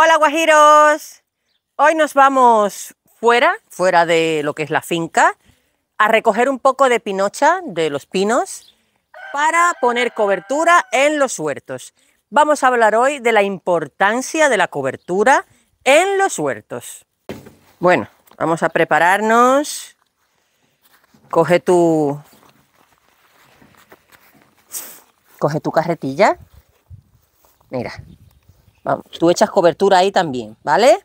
Hola guajiros, hoy nos vamos fuera, fuera de lo que es la finca, a recoger un poco de pinocha de los pinos para poner cobertura en los huertos. Vamos a hablar hoy de la importancia de la cobertura en los huertos. Bueno, vamos a prepararnos. Coge tu... Coge tu carretilla. Mira, tú echas cobertura ahí también, ¿vale?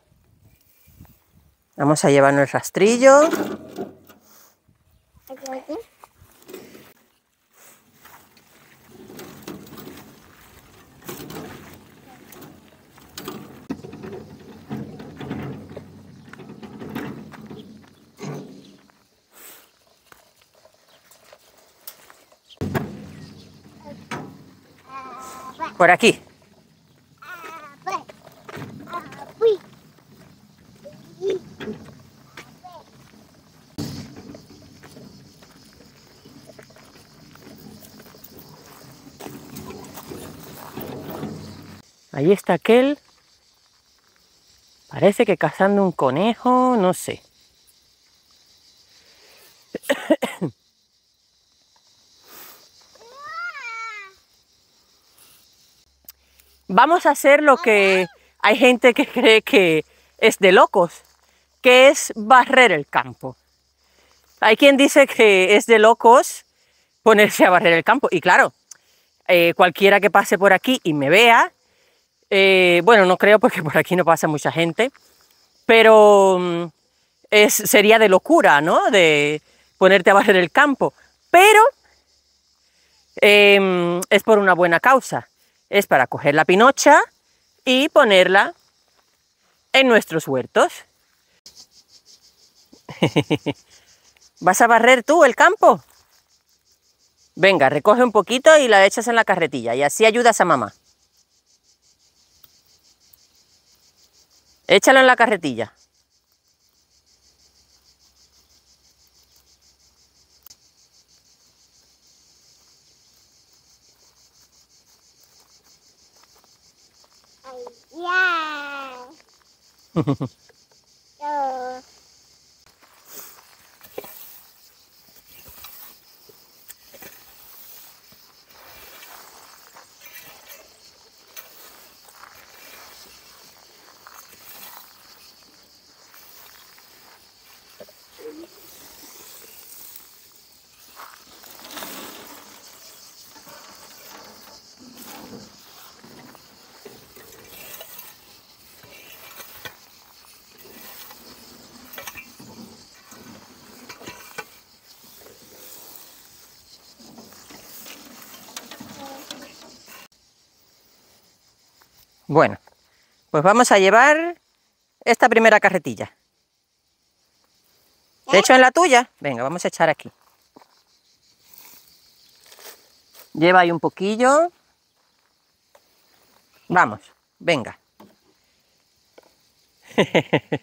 Vamos a llevarnos el rastrillo. Por aquí. Ahí está aquel. Parece que cazando un conejo, no sé. Vamos a hacer lo que hay gente que cree que es de locos, que es barrer el campo. Hay quien dice que es de locos ponerse a barrer el campo. Y claro, eh, cualquiera que pase por aquí y me vea, eh, bueno, no creo porque por aquí no pasa mucha gente, pero mm, es, sería de locura, ¿no? De ponerte a barrer el campo. Pero em, es por una buena causa. Es para coger la pinocha y ponerla en nuestros huertos. ¿Vas a barrer tú el campo? Venga, recoge un poquito y la echas en la carretilla y así ayudas a mamá. Échalo en la carretilla. Bueno, pues vamos a llevar esta primera carretilla. ¿Te echo en la tuya? Venga, vamos a echar aquí. Lleva ahí un poquillo. Vamos, venga.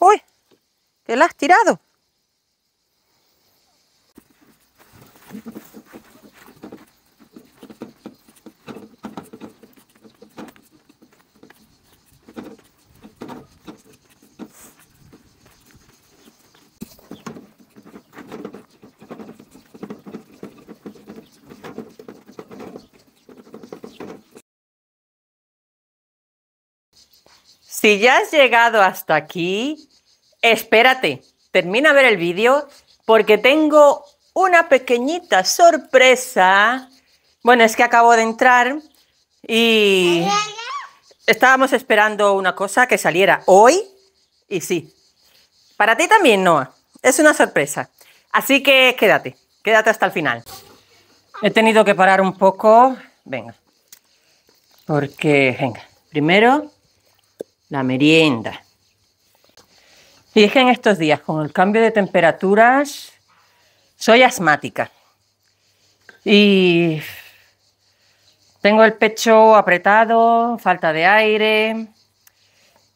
¡Uy! ¿Qué la has tirado? Si ya has llegado hasta aquí, espérate, termina de ver el vídeo porque tengo una pequeñita sorpresa. Bueno, es que acabo de entrar y estábamos esperando una cosa que saliera hoy y sí. Para ti también, Noah. Es una sorpresa. Así que quédate, quédate hasta el final. He tenido que parar un poco. Venga. Porque, venga, primero la merienda. Y es que en estos días, con el cambio de temperaturas, soy asmática. Y tengo el pecho apretado, falta de aire.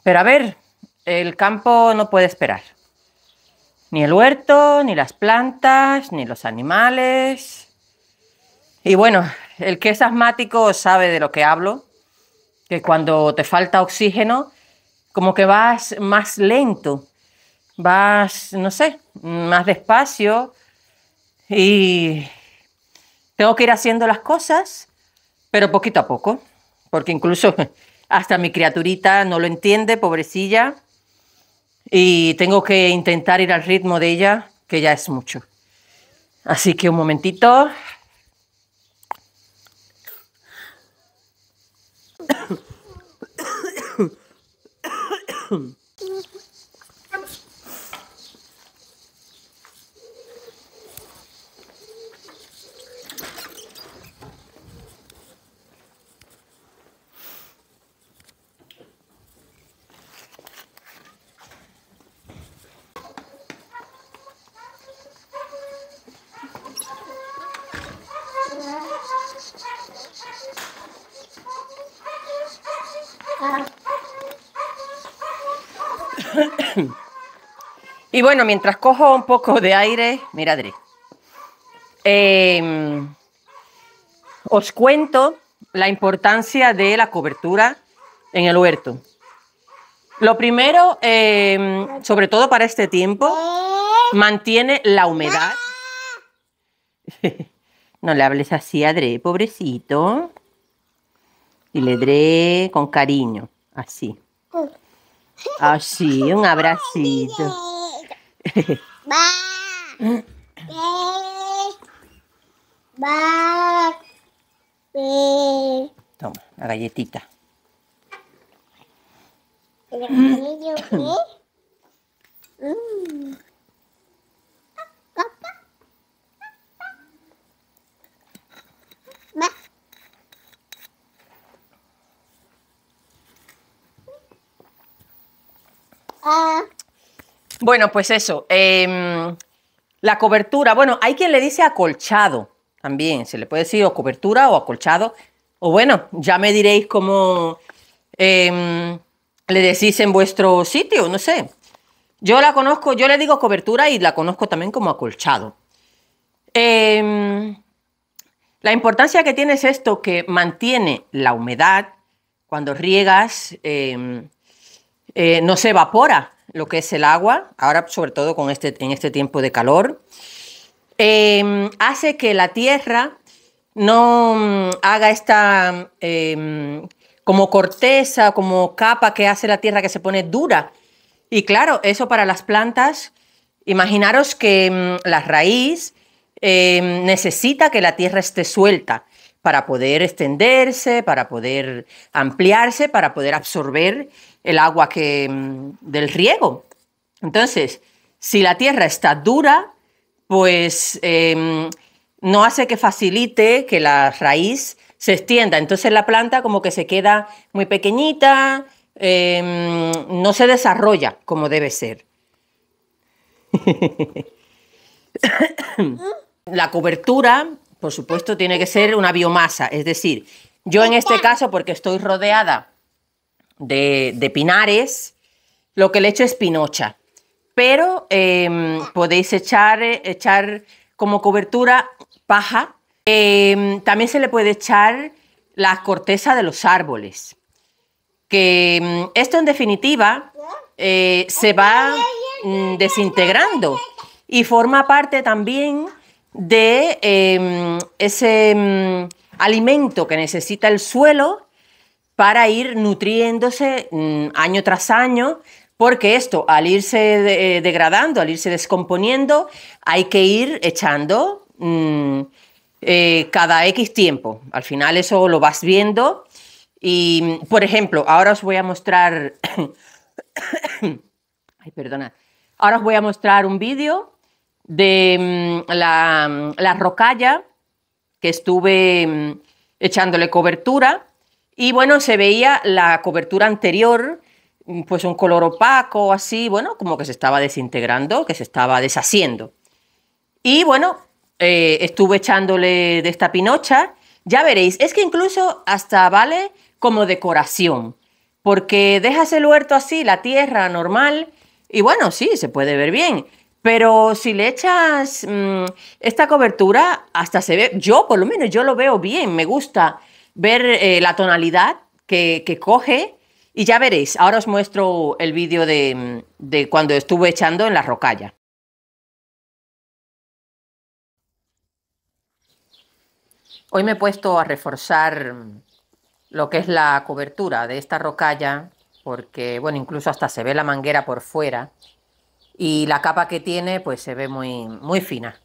Pero a ver, el campo no puede esperar. Ni el huerto, ni las plantas, ni los animales. Y bueno, el que es asmático sabe de lo que hablo, que cuando te falta oxígeno, como que vas más lento, vas, no sé, más despacio y tengo que ir haciendo las cosas, pero poquito a poco, porque incluso hasta mi criaturita no lo entiende, pobrecilla, y tengo que intentar ir al ritmo de ella, que ya es mucho. Así que un momentito. Uh. Y bueno, mientras cojo un poco de aire, mira, em, os cuento la importancia de la cobertura en el huerto. Lo primero, em, sobre todo para este tiempo, mantiene la humedad. no le hables así a Dre, pobrecito. Y le Dre con cariño, así. Así, un abracito. Toma, la galletita. Ah. Bueno, pues eso. Em, la cobertura, bueno, hay quien le dice acolchado también. Se le puede decir o cobertura o acolchado. O bueno, ya me diréis cómo em, le decís en vuestro sitio, no sé. Yo la conozco, yo le digo cobertura y la conozco también como acolchado. Em, la importancia que tiene es esto, que mantiene la humedad. Cuando riegas, eh, no se evapora lo que es el agua, ahora sobre todo con este, en este tiempo de calor, em, hace que la tierra no mm, haga esta em, como corteza, como capa que hace la tierra que se pone dura. Y claro, eso para las plantas, imaginaros que mm, la raíz em, necesita que la tierra esté suelta para poder extenderse, para poder ampliarse, para poder absorber el agua que, mm, del riego. Entonces, si la tierra está dura, pues em, no hace que facilite que la raíz se extienda. Entonces la planta como que se queda muy pequeñita, em, no se desarrolla como debe ser. la cobertura, por supuesto, tiene que ser una biomasa, es decir, yo en este caso, porque estoy rodeada de, pinares, lo que le echo es pinocha. Pero em, podéis echar, echar como cobertura paja. Em, también se le puede echar la corteza de los árboles. Que em, esto en definitiva eh, se va mm, desintegrando y forma parte también de ese alimento que necesita el suelo para ir nutriéndose mm, año tras año, porque esto, al irse eh, degradando, al irse descomponiendo, hay que ir echando mm, eh, cada X tiempo. Al final eso lo vas viendo. Y, por ejemplo, ahora os voy a mostrar... Ay, perdona. Ahora os voy a mostrar un vídeo de mm, la, la rocalla que estuve echándole cobertura y bueno, se veía la cobertura anterior, mm, pues un color opaco, así, bueno, como que se estaba desintegrando, que se estaba deshaciendo. Y bueno, eh, estuve echándole de esta pinocha. Ya veréis, es que incluso hasta vale como decoración, porque dejas el huerto así, la tierra normal, y bueno, sí, se puede ver bien, Pero si le echas mm, esta cobertura, hasta se ve, yo por lo menos yo lo veo bien, me gusta ver eh, la tonalidad que, que, coge y ya veréis, ahora os muestro el vídeo de, de cuando estuve echando en la rocalla. Hoy me he puesto a reforzar lo que es la cobertura de esta rocalla, porque, bueno, incluso hasta se ve la manguera por fuera y la capa que tiene pues se ve muy, muy fina.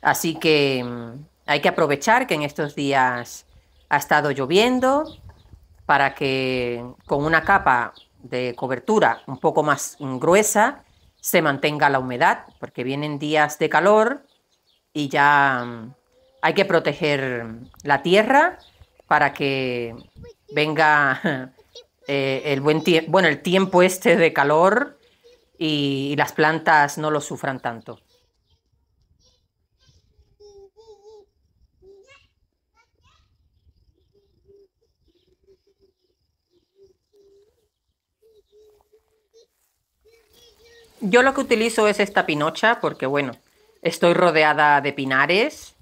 Así que mm, hay que aprovechar que en estos días ha estado lloviendo para que con una capa de cobertura un poco más gruesa se mantenga la humedad, porque vienen días de calor y ya mm, hay que proteger la tierra para que venga eh, el buen tiempo, bueno, el tiempo este de calor y, las plantas no lo sufran tanto. Yo lo que utilizo es esta pinocha porque, bueno, estoy rodeada de pinares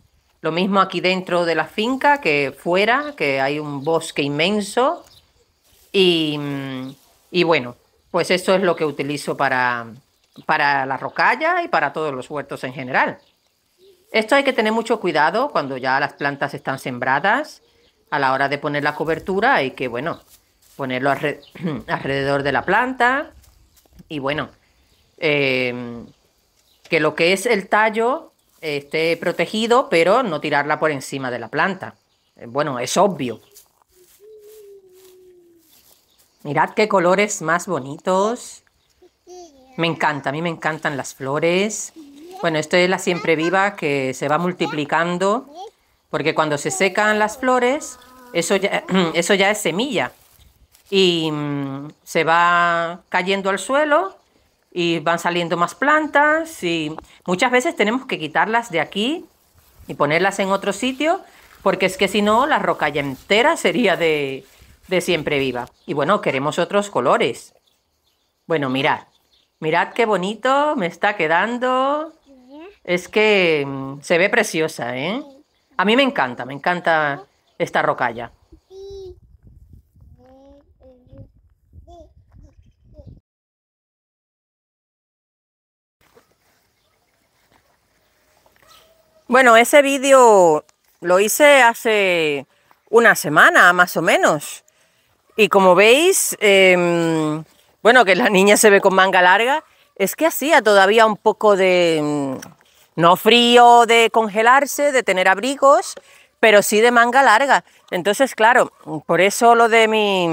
lo mismo aquí dentro de la finca que fuera, que hay un bosque inmenso. Y, bueno, pues eso es lo que utilizo para, para la rocalla y para todos los huertos en general. Esto hay que tener mucho cuidado cuando ya las plantas están sembradas. A la hora de poner la cobertura hay que, bueno, ponerlo alrededor de la planta. Y bueno, eh, que lo que es el tallo esté protegido, pero no tirarla por encima de la planta. Bueno, es obvio. Mirad qué colores más bonitos. Me encanta, a mí me encantan las flores. Bueno, esto es la siempre viva que se va multiplicando, porque cuando se secan las flores, eso ya, eso ya es semilla. Y mm, se va cayendo al suelo y van saliendo más plantas y muchas veces tenemos que quitarlas de aquí y ponerlas en otro sitio porque es que si no la rocalla entera sería de, de siempre viva. Y bueno, queremos otros colores. Bueno, mirad, mirad qué bonito me está quedando. Es que mm, se ve preciosa, ¿eh? A mí me encanta, me encanta esta rocalla. Bueno, ese vídeo lo hice hace una semana más o menos. Y como veis, em, bueno, que la niña se ve con manga larga, es que hacía todavía un poco de, mm, no frío de congelarse, de tener abrigos, pero sí de manga larga. Entonces, claro, por eso lo de mi,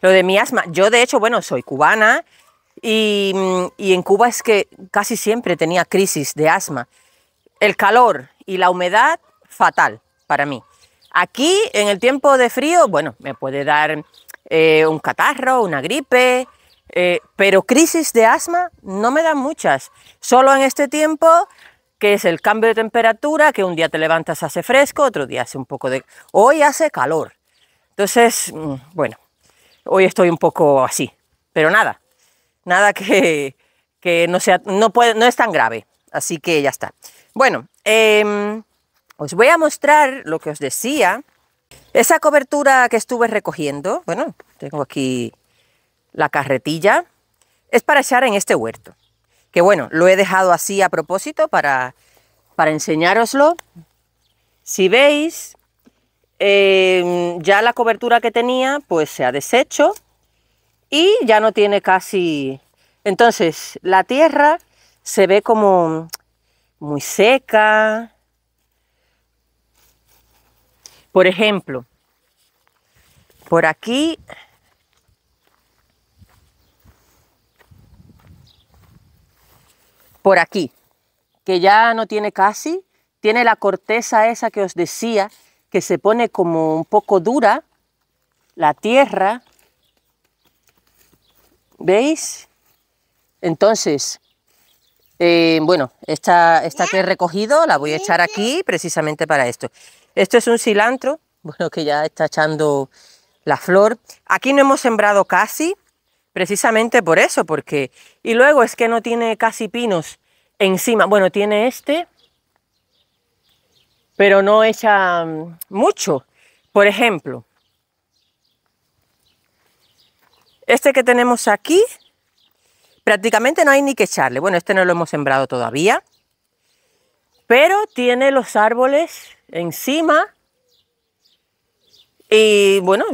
lo de mi asma. Yo, de hecho, bueno, soy cubana y, y en Cuba es que casi siempre tenía crisis de asma. El calor y la humedad, fatal para mí. Aquí, en el tiempo de frío, bueno, me puede dar eh, un catarro, una gripe, eh, pero crisis de asma no me dan muchas. Solo en este tiempo, que es el cambio de temperatura, que un día te levantas hace fresco, otro día hace un poco de... Hoy hace calor. Entonces, mm, bueno, hoy estoy un poco así, pero nada, nada que, que no, sea, no, puede, no es tan grave, así que ya está. Bueno, em, os voy a mostrar lo que os decía. Esa cobertura que estuve recogiendo, bueno, tengo aquí la carretilla, es para echar en este huerto. Que bueno, lo he dejado así a propósito para, para enseñároslo. Si veis, em, ya la cobertura que tenía pues se ha deshecho y ya no tiene casi... Entonces la tierra se ve como muy seca. Por ejemplo, por aquí por aquí, que ya no tiene casi, tiene la corteza esa que os decía, que se pone como un poco dura, la tierra, ¿veis? Entonces, eh, bueno, esta, esta que he recogido la voy a echar aquí precisamente para esto. Esto es un cilantro, bueno, que ya está echando la flor. Aquí no hemos sembrado casi, precisamente por eso, porque... Y luego es que no tiene casi pinos encima. Bueno, tiene este, pero no echa mm, mucho. Por ejemplo, este que tenemos aquí, prácticamente no hay ni que echarle. Bueno, este no lo hemos sembrado todavía, pero tiene los árboles encima y bueno,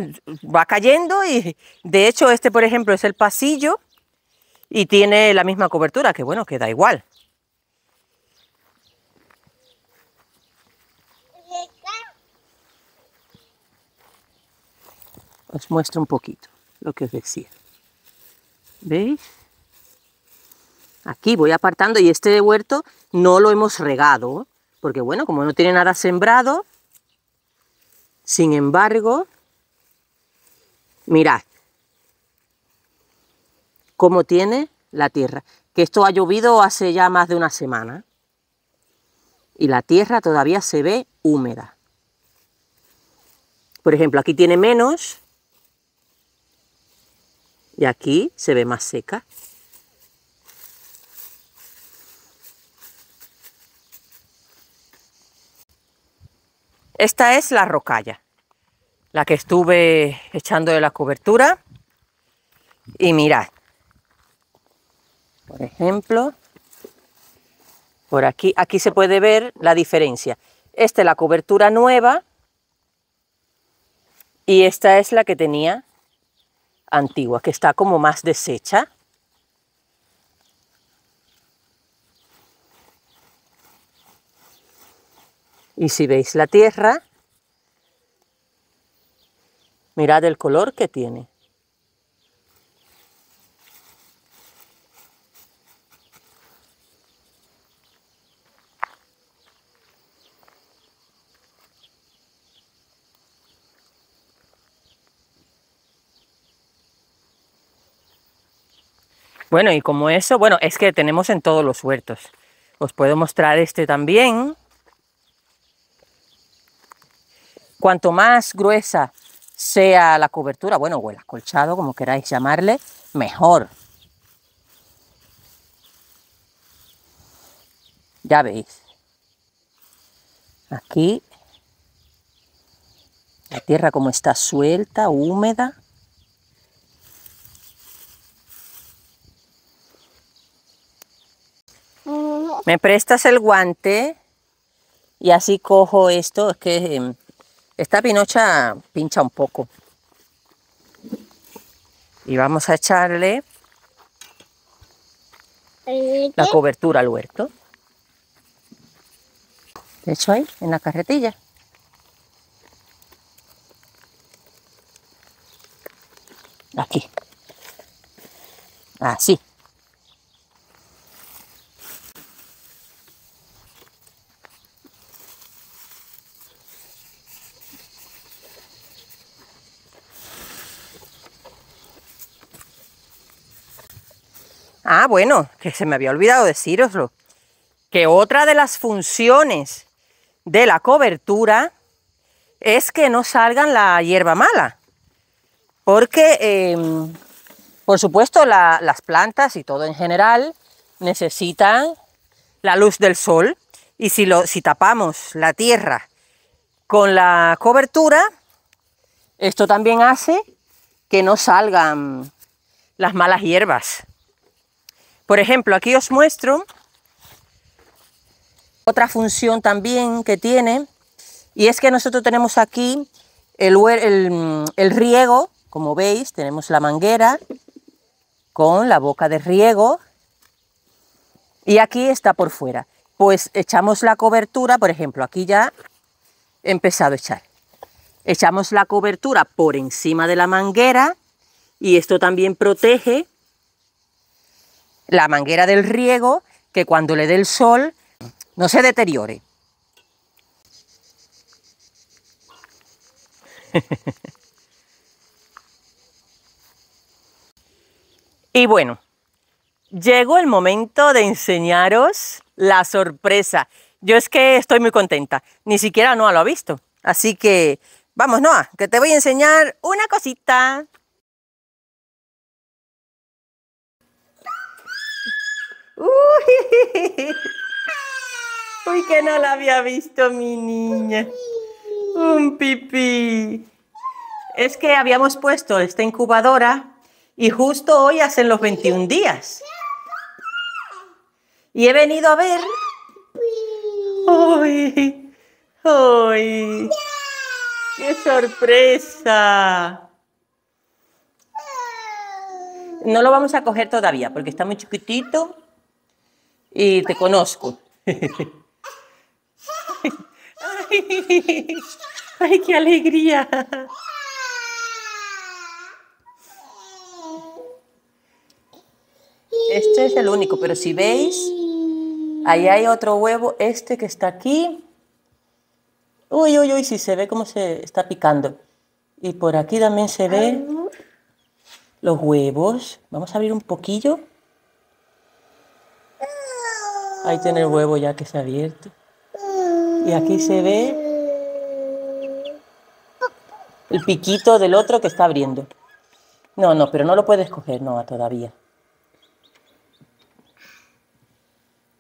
va cayendo y de hecho este por ejemplo es el pasillo y tiene la misma cobertura, que bueno, queda igual. Os muestro un poquito lo que os decía. ¿Veis? Aquí voy apartando y este huerto no lo hemos regado, porque bueno, como no tiene nada sembrado, sin embargo, mirad cómo tiene la tierra. Que esto ha llovido hace ya más de una semana y la tierra todavía se ve húmeda. Por ejemplo, aquí tiene menos y aquí se ve más seca. Esta es la rocalla, la que estuve echando de la cobertura. Y mirad, por ejemplo, por aquí, aquí se puede ver la diferencia. Esta es la cobertura nueva y esta es la que tenía antigua, que está como más deshecha. Y si veis la tierra, mirad el color que tiene. Bueno, y como eso, bueno, es que tenemos en todos los huertos. Os puedo mostrar este también, Cuanto más gruesa sea la cobertura, bueno, o el acolchado, como queráis llamarle, mejor. Ya veis. Aquí la tierra como está suelta, húmeda. Me prestas el guante y así cojo esto, es que em, esta pinocha pincha un poco. Y vamos a echarle la cobertura al huerto. De hecho ahí, en la carretilla. Aquí. Así. Ah, bueno, que se me había olvidado deciroslo. Que otra de las funciones de la cobertura es que no salgan la hierba mala. Porque, em, por supuesto, las plantas y todo en general necesitan la luz del sol. Y si, lo, si tapamos la tierra con la cobertura, esto también hace que no salgan las malas hierbas. Por ejemplo, aquí os muestro otra función también que tiene, y es que nosotros tenemos aquí el, riego, como veis, tenemos la manguera con la boca de riego, y aquí está por fuera. Pues echamos la cobertura, por ejemplo, aquí ya he empezado a echar. Echamos la cobertura por encima de la manguera y esto también protege la manguera del riego que cuando le dé el sol no se deteriore. y bueno, llegó el momento de enseñaros la sorpresa. Yo es que estoy muy contenta, ni siquiera Noah lo ha visto. Así que, vamos Noah, que te voy a enseñar una cosita. Uy, uy, que no la había visto mi niña. Un pipí. Es que habíamos puesto esta incubadora y justo hoy hacen los 21 días. Y he venido a ver. ¡Uy! ¡Uy! ¡Qué sorpresa! No lo vamos a coger todavía porque está muy chiquitito y te conozco. ¡Ay, qué alegría! Este es el único, pero si veis, ahí hay otro huevo, este que está aquí. Uy, uy, uy, si se ve cómo se está picando. Y por aquí también se ve los huevos. Vamos a abrir un poquillo. Ahí tiene el huevo ya que se ha abierto. Y aquí se ve el piquito del otro que está abriendo. No, no, pero no lo puedes coger, no, todavía.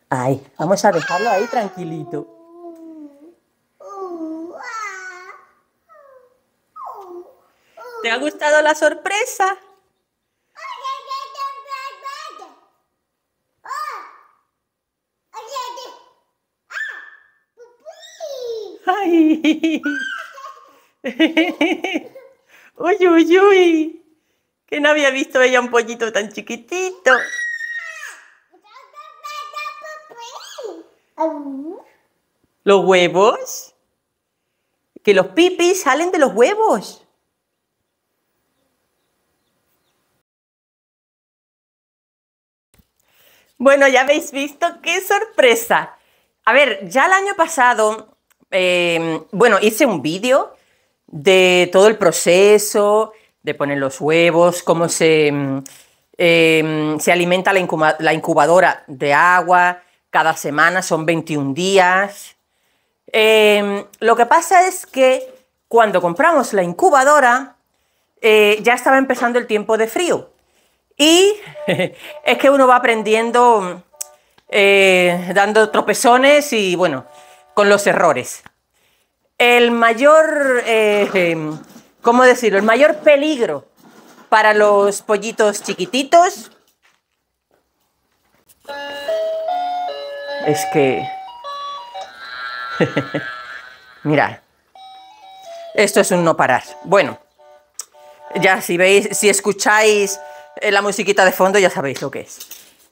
Ay, vamos a dejarlo ahí tranquilito. ¿Te ha gustado la sorpresa? Uy, uy, uy. Que no había visto ella un pollito tan chiquitito. ¿Los huevos? Que los pipis salen de los huevos. Bueno, ya habéis visto qué sorpresa. A ver, ya el año pasado, em, bueno, hice un vídeo de todo el proceso, de poner los huevos, cómo se, em, em, se alimenta la incubadora de agua, cada semana, son 21 días. Lo que pasa es que cuando compramos la incubadora, eh, ya estaba empezando el tiempo de frío. Y es que uno va aprendiendo, eh, dando tropezones y bueno, con los errores. El mayor, eh, ¿cómo decirlo? El mayor peligro para los pollitos chiquititos es que... Mirad, esto es un no parar. Bueno, ya si veis, si escucháis eh, la musiquita de fondo ya sabéis lo que es.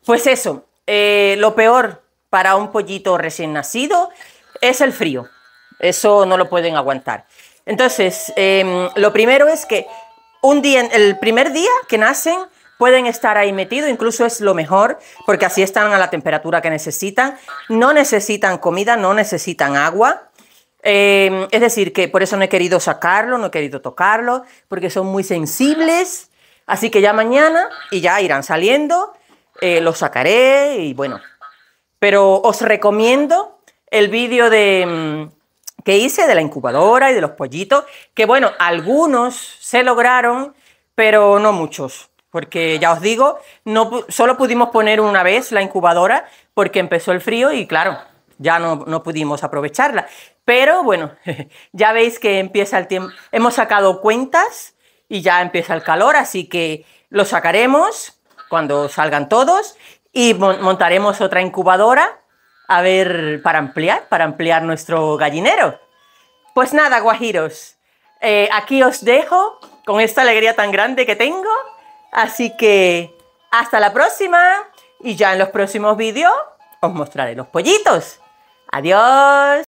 Pues eso, eh, lo peor para un pollito recién nacido es el frío. Eso no lo pueden aguantar. Entonces, em, lo primero es que un día, el primer día que nacen, pueden estar ahí metidos, incluso es lo mejor, porque así están a la temperatura que necesitan, no necesitan comida, no necesitan agua, eh, es decir, que por eso no he querido sacarlo, no he querido tocarlo, porque son muy sensibles, así que ya mañana y ya irán saliendo, eh, los sacaré y bueno, pero os recomiendo el vídeo de mm, que hice de la incubadora y de los pollitos, que bueno, algunos se lograron, pero no muchos porque ya os digo, no, solo pudimos poner una vez la incubadora porque empezó el frío y claro, ya no, no pudimos aprovecharla. Pero bueno, ya veis que empieza el tiempo, hemos sacado cuentas y ya empieza el calor, así que lo sacaremos cuando salgan todos y montaremos otra incubadora a ver para ampliar, para ampliar nuestro gallinero. Pues nada, guajiros, eh, aquí os dejo con esta alegría tan grande que tengo Así que hasta la próxima y ya en los próximos vídeos os mostraré los pollitos. Adiós.